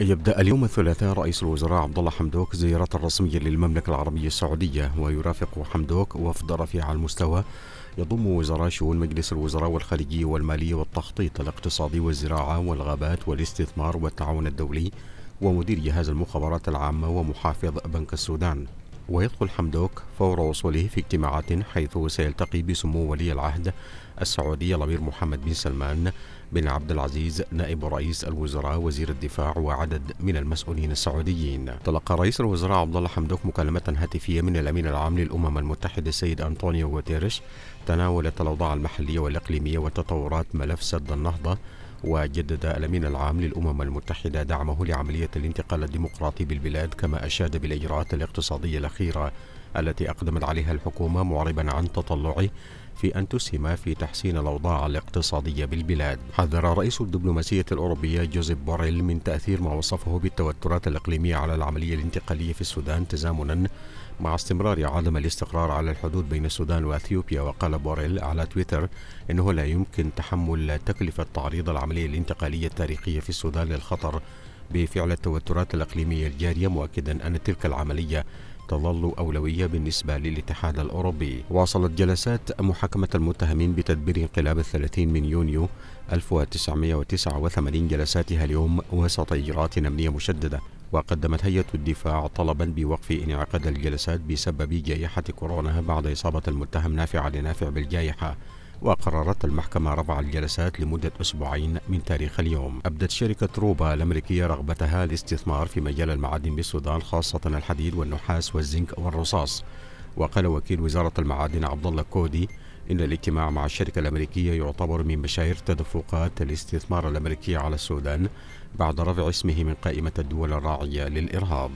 يبدأ اليوم الثلاثاء رئيس الوزراء عبد الله حمدوك زيارة رسمية للمملكة العربية السعودية ويرافق حمدوك وفد رفيع المستوى يضم وزراء شؤون مجلس الوزراء والخارجية والمالية والتخطيط الاقتصادي والزراعة والغابات والاستثمار والتعاون الدولي ومدير جهاز المخابرات العامة ومحافظ بنك السودان. ويدخل حمدوك فور وصوله في اجتماعات حيث سيلتقي بسمو ولي العهد السعودي الأمير محمد بن سلمان بن عبد العزيز نائب رئيس الوزراء وزير الدفاع وعدد من المسؤولين السعوديين. تلقى رئيس الوزراء عبد الله حمدوك مكالمة هاتفية من الأمين العام للأمم المتحدة السيد أنطونيو غوتيريش تناولت الأوضاع المحلية والإقليمية وتطورات ملف سد النهضة وجدد الأمين العام للأمم المتحدة دعمه لعملية الانتقال الديمقراطي بالبلاد كما أشاد بالإجراءات الاقتصادية الأخيرة. التي أقدمت عليها الحكومة معربا عن تطلعه في أن تسهم في تحسين الأوضاع الاقتصادية بالبلاد. حذر رئيس الدبلوماسية الأوروبية جوزيف بوريل من تأثير ما وصفه بالتوترات الإقليمية على العملية الانتقالية في السودان تزامنا مع استمرار عدم الاستقرار على الحدود بين السودان وأثيوبيا. وقال بوريل على تويتر إنه لا يمكن تحمل تكلفة تعريض العملية الانتقالية التاريخية في السودان للخطر بفعل التوترات الإقليمية الجارية مؤكدا أن تلك العملية تظل أولوية بالنسبة للاتحاد الأوروبي. واصلت جلسات محاكمة المتهمين بتدبير انقلاب الثلاثين من يونيو 1989 جلساتها اليوم وسط إجراءات أمنية مشددة وقدمت هيئة الدفاع طلبا بوقف انعقاد الجلسات بسبب جائحة كورونا بعد إصابة المتهم نافع لنافع بالجائحة. وقررت المحكمة رفع الجلسات لمدة أسبوعين من تاريخ اليوم. أبدت شركة روبا الأمريكية رغبتها الاستثمار في مجال المعادن بالسودان خاصة الحديد والنحاس والزنك والرصاص. وقال وكيل وزارة المعادن عبد الله كودي إن الاجتماع مع الشركة الأمريكية يعتبر من مشاهير تدفقات الاستثمار الأمريكي على السودان بعد رفع اسمه من قائمة الدول الراعية للإرهاب.